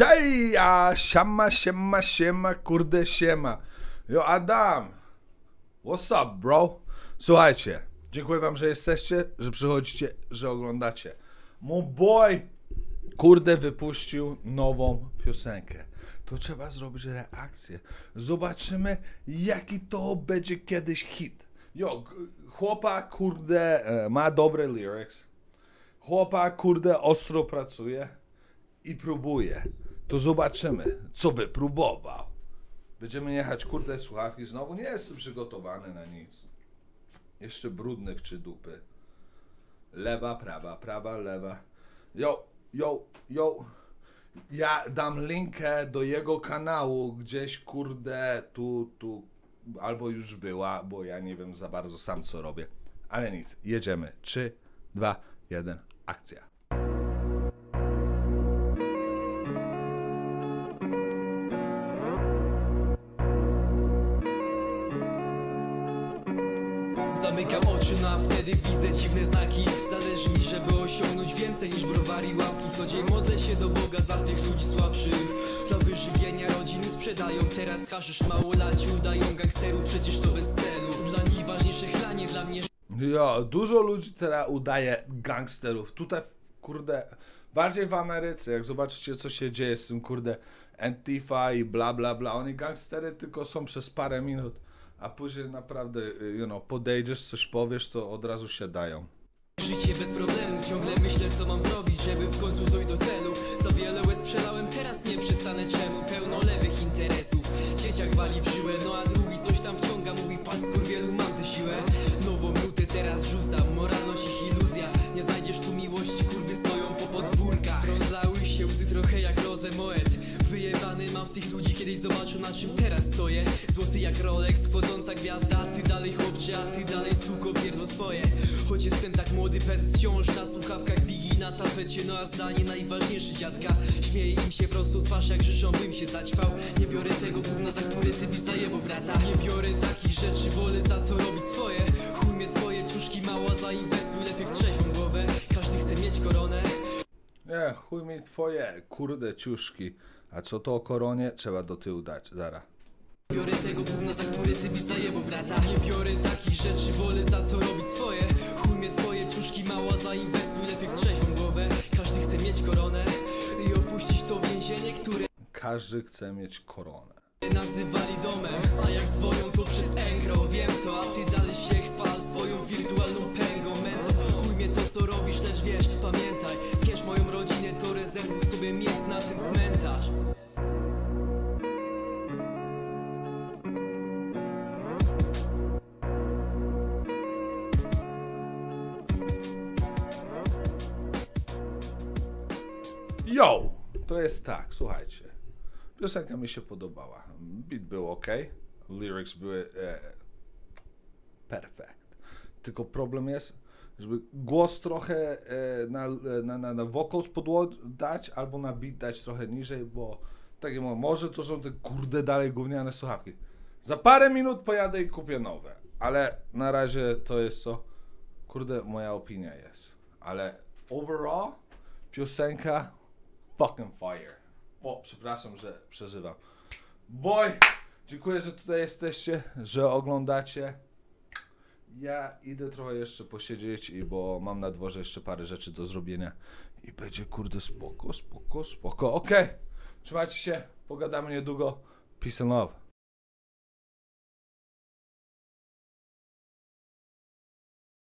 Czeja, siema, siema, siema, kurde, siema. Yo, Adam, what's up, bro? Słuchajcie, dziękuję wam, że jesteście, że przychodzicie, że oglądacie. Mój boy, kurde, wypuścił nową piosenkę. To trzeba zrobić reakcję. Zobaczymy, jaki to będzie kiedyś hit. G- chłopak, kurde, e, ma dobre lyrics. Chłopak, kurde, ostro pracuje i próbuje. To zobaczymy, co wypróbował. Będziemy jechać, kurde, słuchawki znowu. Nie jestem przygotowany na nic. Jeszcze brudny w trzy dupy. Lewa, prawa, prawa, lewa. Yo, yo, yo. Ja dam linkę do jego kanału gdzieś, kurde, tu, tu, albo już była, bo ja nie wiem za bardzo sam co robię. Ale nic, jedziemy. 3, 2, 1, akcja. Zamykam oczy, no a wtedy widzę dziwne znaki. Zależy mi, żeby osiągnąć więcej niż browar i ławki. Co dzień modlę się do Boga za tych ludzi słabszych. Dla wyżywienia rodziny sprzedają. Teraz haszysz Małolaci udają gangsterów, przecież to bez celu. Dla nich ważniejsze chlanie, dla mnie Jo, dużo ludzi teraz udaje gangsterów. Tutaj, kurde, bardziej w Ameryce, jak zobaczycie, co się dzieje z tym, kurde, Antifa i bla, bla, bla. Oni gangstery tylko są przez parę minut, a później naprawdę, y, you know, podejdziesz, coś powiesz, to od razu się dają. Życie bez problemu, ciągle myślę co mam zrobić, żeby w końcu dojść do celu. Za wiele łez przelałem, teraz nie przestanę czemu? Pełno lewych interesów, dzieciak wali w żyłę No a drugi coś tam wciąga, mówi pan skurwielu mam tę siłę. Nową nutę teraz rzucam, moralność ich iluzja. Nie znajdziesz tu miłości, kurwy stoją po podwórkach. Rozlały się łzy trochę jak rozę moet Mam w tych ludzi, kiedyś zobaczę na czym teraz stoję. Złoty jak Rolex, wchodząca gwiazda Ty dalej chłopcze, a ty dalej suko pierdło swoje. Choć jestem tak młody, pest wciąż na słuchawkach Bigi na tapecie, no a zdanie najważniejszy dziadka. Śmieje im się prosto twarz, jak życzą bym się zaćpał. Nie biorę tego gówna, za które ty byś zajebał brata. Nie biorę takich rzeczy, wolę Chuj mi twoje, kurde, ciuszki. A co to o koronie? Trzeba do tyłu dać, zara. Biorę tego gówna, za które ty zajebał brata Nie biorę takich rzeczy, wolę za to robić swoje Chuj mnie twoje ciuszki, mała zainwestuj lepiej w trzeźwą głowę Każdy chce mieć koronę i opuścić to więzienie, które Każdy chce mieć koronę. nazywali domem A jak dzwonią to przez enkro, wiem to A ty dalej się chwal swoją wirtualną Yo! To jest tak, słuchajcie. Piosenka mi się podobała. Beat był ok, lyrics były e, perfekt. Tylko problem jest, żeby głos trochę e, na, na, na, na vocals albo na beat dać trochę niżej, bo tak jak mówię, może to są te kurde dalej gówniane słuchawki. Za parę minut pojadę i kupię nowe, ale na razie to jest co, kurde, moja opinia jest. Ale overall, piosenka fucking fire. O, przepraszam, że przeżywam. Boy, dziękuję, że tutaj jesteście, że oglądacie. Ja idę trochę jeszcze posiedzieć, i bo mam na dworze jeszcze parę rzeczy do zrobienia. I będzie kurde spoko, spoko, spoko. Okej, trzymajcie się, pogadamy niedługo. Peace and love.